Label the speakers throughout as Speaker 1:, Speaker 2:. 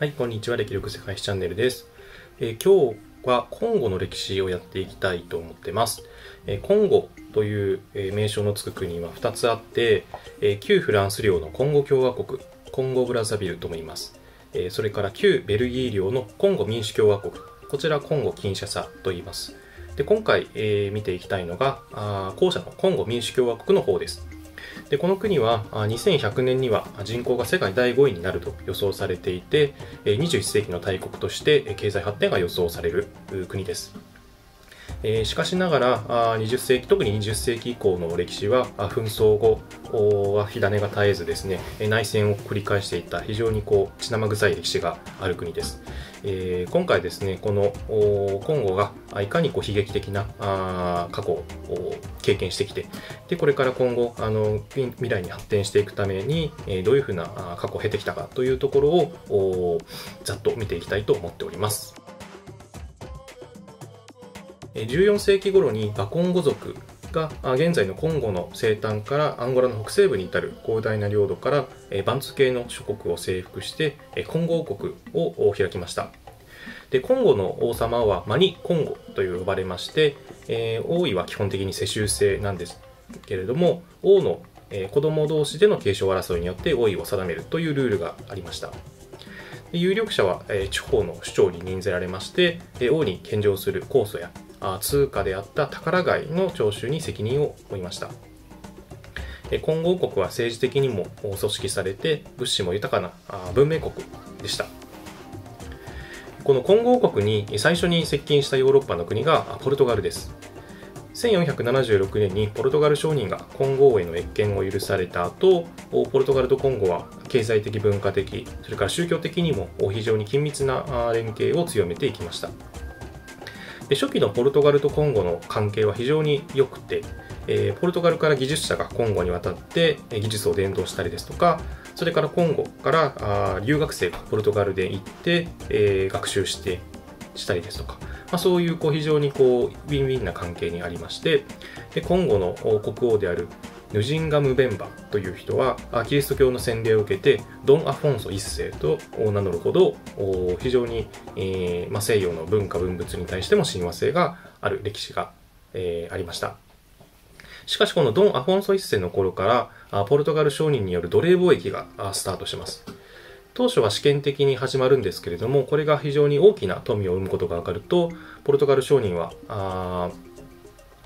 Speaker 1: はい、こんにちは。歴力世界史チャンネルです。えー、今日はコンゴの歴史をやっていきたいと思ってます。えー、コンゴという、え、名称のつく国は2つあって、え旧フランス領のコンゴ共和国、コンゴブラザビルとも言います。えそれから旧ベルギー領のコンゴ民主共和国、こちらコンゴキンシャサと言います。で今回、え見ていきたいのが後者のコンゴ民主共和国の方です。でこの国は2100年には人口が世界第5位になると予想されていて21世紀の大国として経済発展が予想される国です。しかしながら20世紀特に20世紀以降の歴史は紛争後は火種が絶えずですね内戦を繰り返していた非常にこう血生臭い歴史がある国です、えー、今回ですねこのコンゴがいかにこう悲劇的なあ過去を経験してきてでこれから今後あの未来に発展していくために、えー、どういうふうな過去を経てきたかというところをざっと見ていきたいと思っております。14世紀頃にバコンゴ族が現在のコンゴの西端からアンゴラの北西部に至る広大な領土からバンツ系の諸国を征服してコンゴ王国を開きました。でコンゴの王様はマニ・コンゴと呼ばれまして、王位は基本的に世襲制なんですけれども王の、えー、子供同士での継承争いによって王位を定めるというルールがありました。有力者は、地方の首長に任ぜられまして、王に献上する酵素や通貨であった宝貝の徴収に責任を負いました。今後王国は政治的にも組織されて物資も豊かな文明国でした。この今後王国に最初に接近したヨーロッパの国がポルトガルです。1476年にポルトガル商人が金剛への謁見を許された後ポルトガルとコンゴは経済的文化的それから宗教的にも非常に緊密な連携を強めていきました。で初期のポルトガルとコンゴの関係は非常に良くて、えー、ポルトガルから技術者がコンゴに渡って技術を伝道したりですとかそれからコンゴからあ留学生がポルトガルで行って、えー、学習してしたりですとか、まあ、そういうこう非常にこうウィンウィンな関係にありましてでコンゴの国王であるヌジンガム・ベンバという人はキリスト教の洗礼を受けてドン・アフォンソ一世と名乗るほど非常に、えーま、西洋の文化文物に対しても親和性がある歴史が、えー、ありました。しかしこのドン・アフォンソ一世の頃からポルトガル商人による奴隷貿易がスタートします。当初は試験的に始まるんですけれどもこれが非常に大きな富を生むことが分かるとポルトガル商人は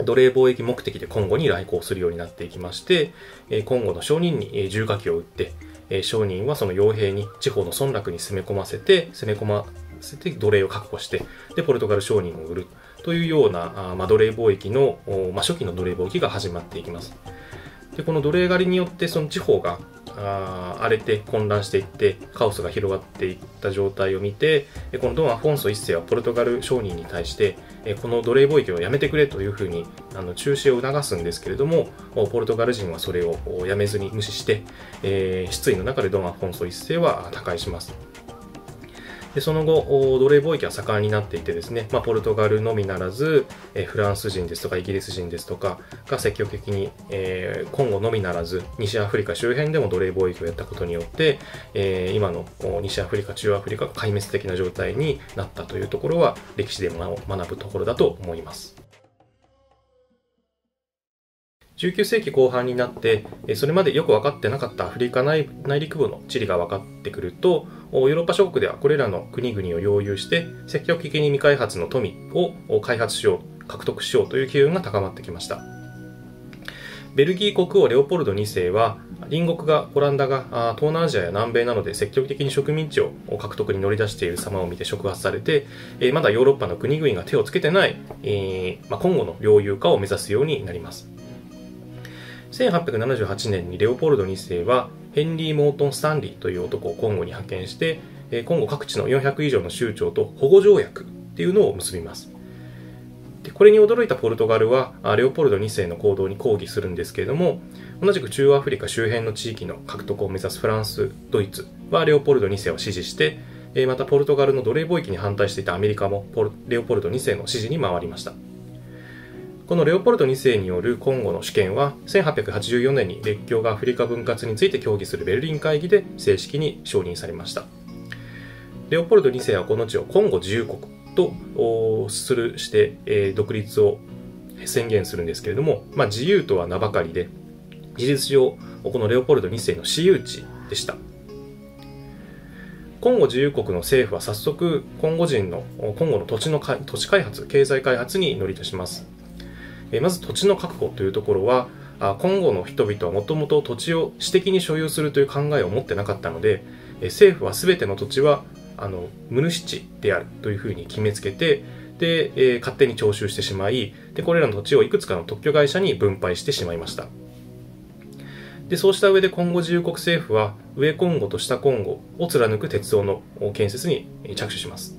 Speaker 1: 奴隷貿易目的で今後に来航するようになっていきまして、今後の商人に重火器を撃って、商人はその傭兵に地方の村落に攻め込ませて、攻め込ませて奴隷を確保して、で、ポルトガル商人を売るというような、まあ、奴隷貿易の、まあ、初期の奴隷貿易が始まっていきます。で、この奴隷狩りによってその地方があ荒れて混乱していってカオスが広がっていった状態を見てこのドン・アフォンソ1世はポルトガル商人に対してこの奴隷貿易をやめてくれというふうにあの中止を促すんですけれどもポルトガル人はそれをやめずに無視して、えー、失意の中でドン・アフォンソ1世は他界します。でその後、奴隷貿易は盛んになっていてですね、まあ、ポルトガルのみならず、えフランス人ですとかイギリス人ですとかが積極的に、えー、コンゴのみならず西アフリカ周辺でも奴隷貿易をやったことによって、えー、今の西アフリカ、中アフリカが壊滅的な状態になったというところは歴史でも学ぶところだと思います。19世紀後半になってそれまでよく分かってなかったアフリカ内陸部の地理が分かってくるとヨーロッパ諸国ではこれらの国々を擁有して積極的に未開発の富を開発しよう獲得しようという機運が高まってきました。ベルギー国王レオポルド2世は隣国がオランダが東南アジアや南米などで積極的に植民地を獲得に乗り出している様を見て触発されてまだヨーロッパの国々が手をつけてない、えーまあ、今後の領有化を目指すようになります。1878年にレオポルド2世はヘンリー・モートン・スタンリーという男をコンゴに派遣して、コンゴ各地の400以上の州長と保護条約っていうのを結びます。でこれに驚いたポルトガルはレオポルド2世の行動に抗議するんですけれども同じく中央アフリカ周辺の地域の獲得を目指すフランスドイツはレオポルド2世を支持してまたポルトガルの奴隷貿易に反対していたアメリカもレオポルド2世の支持に回りましたこのレオポルト2世によるコンゴの主権は1884年に列強がアフリカ分割について協議するベルリン会議で正式に承認されました。レオポルド2世はこの地をコンゴ自由国とするして、えー、独立を宣言するんですけれども、まあ、自由とは名ばかりで事実上このレオポルド2世の私有地でした。コンゴ自由国の政府は早速コンゴ人のコンゴの土地の土地開発経済開発に乗り出します。まず土地の確保というところはコンゴの人々はもともと土地を私的に所有するという考えを持ってなかったので政府は全ての土地はあの無主地であるというふうに決めつけてで、えー、勝手に徴収してしまいでこれらの土地をいくつかの特許会社に分配してしまいました。でそうした上で今後自由国政府は上コンゴと下コンゴを貫く鉄道の建設に着手します。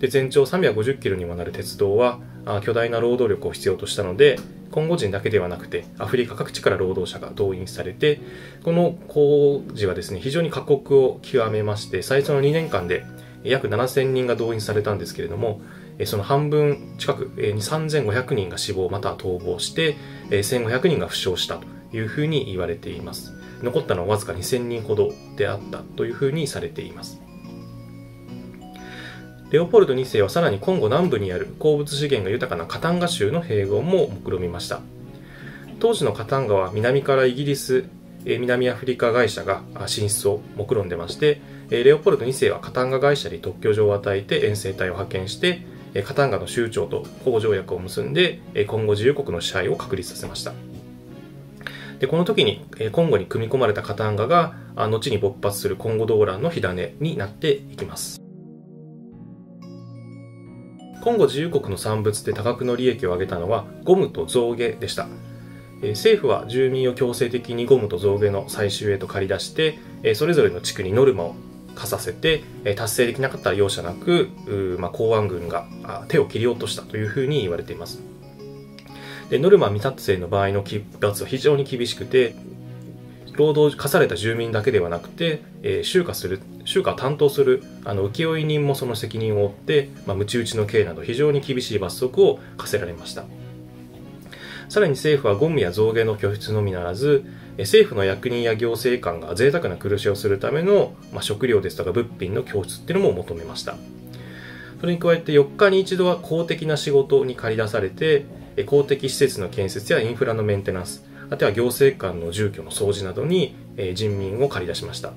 Speaker 1: で全長350キロにもなる鉄道は巨大な労働力を必要としたのでコンゴ人だけではなくてアフリカ各地から労働者が動員されてこの工事はですね非常に過酷を極めまして最初の2年間で約7000人が動員されたんですけれどもその半分近く3500人が死亡または逃亡して1500人が負傷したというふうに言われています。残ったのはわずか2000人ほどであったというふうにされています。レオポルド2世はさらにコンゴ南部にある鉱物資源が豊かなカタンガ州の併合も目論みました。当時のカタンガは南からイギリス南アフリカ会社が進出を目論んでましてレオポルド2世はカタンガ会社に特許状を与えて遠征隊を派遣してカタンガの州長と交条約を結んで今後自由国の支配を確立させました。でこの時にコンゴに組み込まれたカタンガが後に勃発するコンゴ動乱の火種になっていきます。コンゴ自由国の産物で多額の利益を上げたのはゴムと象牙でした。政府は住民を強制的にゴムと象牙の採集へと借り出してそれぞれの地区にノルマを課させて達成できなかったら容赦なく、まあ、公安軍が手を切り落としたというふうに言われています。でノルマ未達成の場合の罰は非常に厳しくて労働課された住民だけではなくて、えー、集荷する集荷担当するあの請負人もその責任を負って、まあ、鞭打ちの刑など非常に厳しい罰則を課せられました。さらに政府はゴムや象牙の拠出のみならず政府の役人や行政官が贅沢な暮らしをするための、まあ、食料ですとか物品の供出っていうのも求めました。それに加えて4日に一度は公的な仕事に借り出されて公的施設の建設やインフラのメンテナンスあとは行政官の住居の掃除などにえ人民を借り出しました。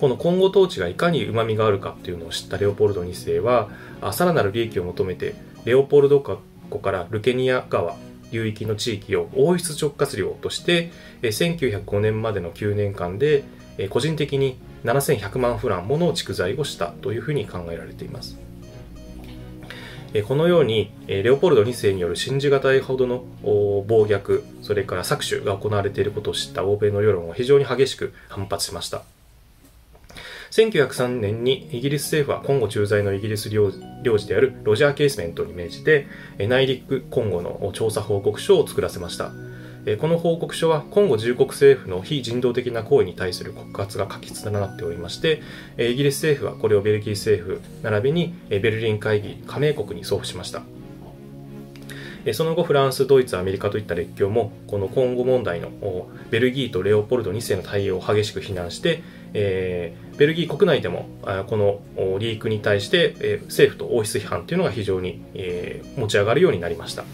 Speaker 1: この今後統治がいかにうまみがあるかっていうのを知ったレオポルド2世はさらなる利益を求めてレオポルド湖からルケニア川流域の地域を王室直轄領として1905年までの9年間で個人的に7100万フランもの蓄財をしたというふうに考えられています。このようにレオポルド2世による信じがたいほどの暴虐それから搾取が行われていることを知った欧米の世論は非常に激しく反発しました。1903年にイギリス政府は今後駐在のイギリス領事であるロジャー・ケースメントに命じて内陸今後の調査報告書を作らせました。この報告書はコンゴ自由国政府の非人道的な行為に対する告発が書き連なっておりましてイギリス政府はこれをベルギー政府並びにベルリン会議加盟国に送付しました。その後フランスドイツアメリカといった列強もこのコンゴ問題のベルギーとレオポルド2世の対応を激しく非難してえー、ベルギー国内でもこのリークに対して、え、政府と王室批判というのが非常に、え、持ち上がるようになりました、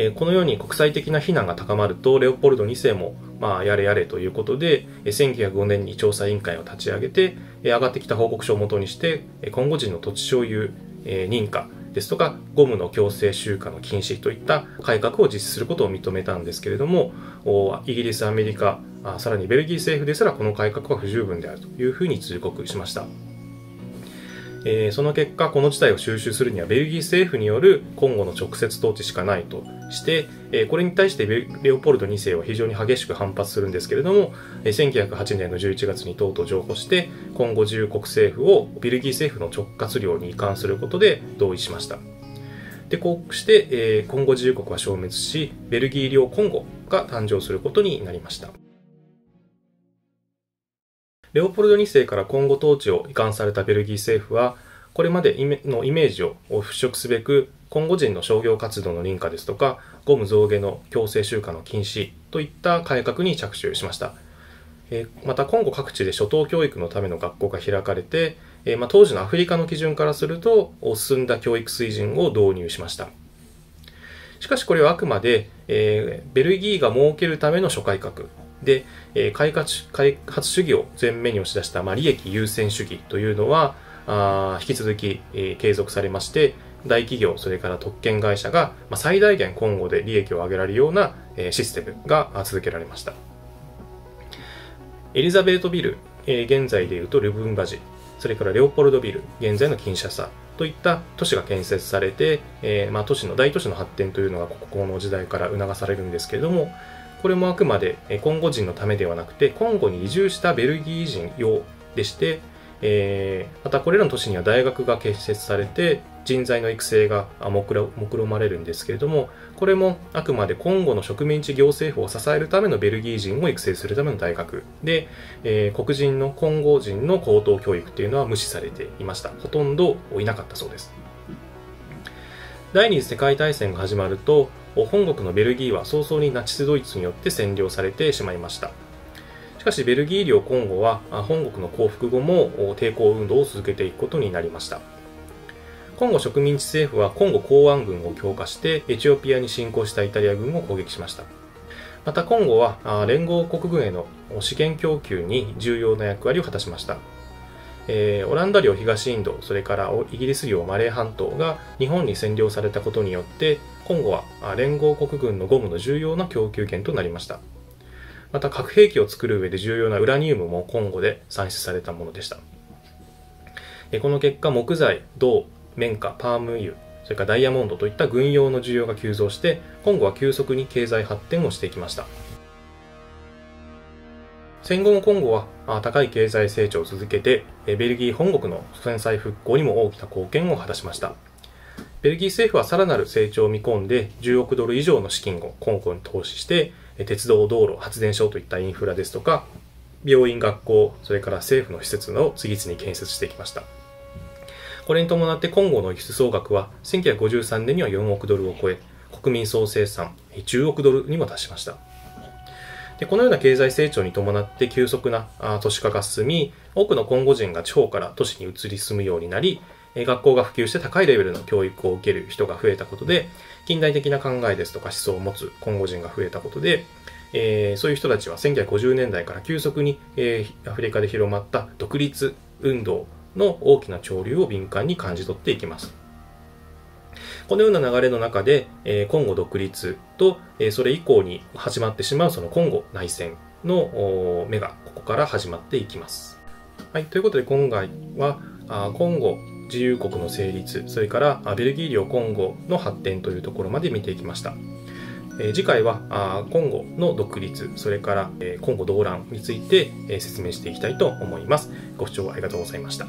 Speaker 1: え、このように国際的な非難が高まるとレオポルド2世も、まあ、やれやれということで1905年に調査委員会を立ち上げて上がってきた報告書をもとにして今後人の土地所有、え、認可ですとかゴムの強制集荷の禁止といった改革を実施することを認めたんですけれどもイギリスアメリカさらにベルギー政府ですらこの改革は不十分であるというふうに通告しました。えー、その結果この事態を収集するにはベルギー政府による今後の直接統治しかないとして、えー、これに対してレオポルド2世は非常に激しく反発するんですけれども、えー、1908年の11月にとうとう譲歩して今後自由国政府をベルギー政府の直轄領に移管することで同意しました。でこうして、えー、今後自由国は消滅しベルギー領コンゴが誕生することになりました。レオポルド2世から今後統治を移管されたベルギー政府は、これまでのイメージを払拭すべく、コンゴ人の商業活動の認可ですとか、ゴム象牙の強制集荷の禁止といった改革に着手しました。また今後各地で初等教育のための学校が開かれて、ま、当時のアフリカの基準からすると進んだ教育水準を導入しましたしかしこれはあくまで、えー、ベルギーが設けるための諸改革で、え、開発開発主義を前面に押し出した、まあ、利益優先主義というのはあ引き続き、え、継続されまして大企業それから特権会社が、まあ、最大限今後で利益を上げられるような、え、システムが続けられました。エリザベートビル、え、現在でいうとルブンバジそれからレオポルドビル現在のキンシャサといった都市が建設されて、えー、まあ、都市の大都市の発展というのがここの時代から促されるんですけれどもこれもあくまでコンゴ人のためではなくてコンゴに移住したベルギー人用でして、えー、またこれらの都市には大学が建設されて人材の育成が目論まれるんですけれどもこれもあくまで今後の植民地行政府を支えるためのベルギー人を育成するための大学で、えー、黒人のコンゴ人の高等教育っていうのは無視されていました。ほとんどいなかったそうです。第二次世界大戦が始まると本国のベルギーは早々にナチスドイツによって占領されてしまいました。しかしベルギー領コンゴは本国の降伏後も抵抗運動を続けていくことになりました。コンゴ植民地政府はコンゴ港湾軍を強化してエチオピアに侵攻したイタリア軍を攻撃しました。またコンゴは連合国軍への資源供給に重要な役割を果たしました。えー、オランダ領東インドそれからイギリス領マレー半島が日本に占領されたことによって今後は連合国軍のゴムの重要な供給源となりました。また核兵器を作る上で重要なウラニウムもコンゴで産出されたものでした。この結果木材銅綿花パーム油それからダイヤモンドといった軍用の需要が急増して今後は急速に経済発展をしていきました。戦後のコンゴは高い経済成長を続けてベルギー本国の戦災復興にも大きな貢献を果たしました。ベルギー政府はさらなる成長を見込んで10億ドル以上の資金をコンゴに投資して鉄道道路発電所といったインフラですとか病院学校それから政府の施設を次々に建設してきましたこれに伴って今後の輸出総額は1953年には4億ドルを超え、国民総生産10億ドルにも達しました。でこのような経済成長に伴って急速な都市化が進み、多くの今後人が地方から都市に移り住むようになり、学校が普及して高いレベルの教育を受ける人が増えたことで、近代的な考えですとか思想を持つ今後人が増えたことで、えー、そういう人たちは1950年代から急速に、えー、アフリカで広まった独立運動の大きな潮流を敏感に感じ取っていきます。このような流れの中で、えー、今後独立と、えー、それ以降に始まってしまうその今後内戦の目がここから始まっていきます。はい、ということで今回はあ今後自由国の成立、それからベルギー領コンゴの発展というところまで見ていきました。え、次回はあ今後の独立、それから、えー、今後動乱について、え、説明していきたいと思います。ご視聴ありがとうございました。